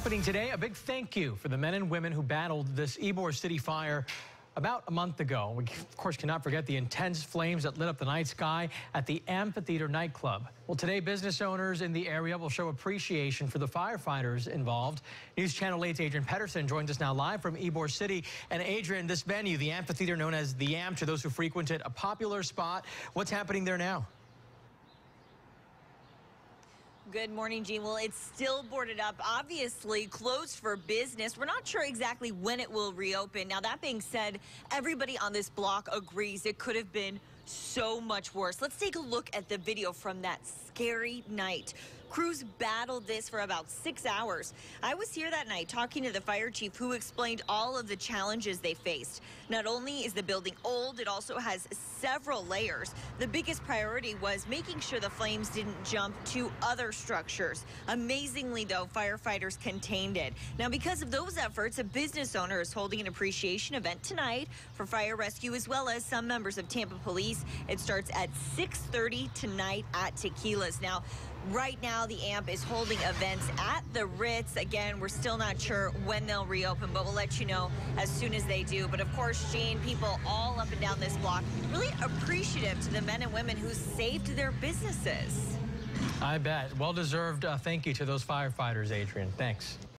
Happening today, a big thank you for the men and women who battled this Ybor City fire about a month ago. We, of course, cannot forget the intense flames that lit up the night sky at the Amphitheater nightclub. Well, today, business owners in the area will show appreciation for the firefighters involved. News Channel 8's Adrian Pedersen joins us now live from Ybor City. And Adrian, this venue, the amphitheater known as the Amp to those who frequent it, a popular spot. What's happening there now? Good morning, Gene. Well, it's still boarded up, obviously closed for business. We're not sure exactly when it will reopen. Now, that being said, everybody on this block agrees it could have been so much worse. Let's take a look at the video from that scary night. Crews battled this for about six hours. I was here that night talking to the fire chief who explained all of the challenges they faced. Not only is the building old, it also has several layers. The biggest priority was making sure the flames didn't jump to other structures. Amazingly, though, firefighters contained it. Now, because of those efforts, a business owner is holding an appreciation event tonight for fire rescue as well as some members of Tampa Police. It starts at 6.30 tonight at Tequila's. Now, Right now, the AMP is holding events at the Ritz. Again, we're still not sure when they'll reopen, but we'll let you know as soon as they do. But of course, Jane, people all up and down this block really appreciative to the men and women who saved their businesses. I bet. Well deserved uh, thank you to those firefighters, Adrian. Thanks.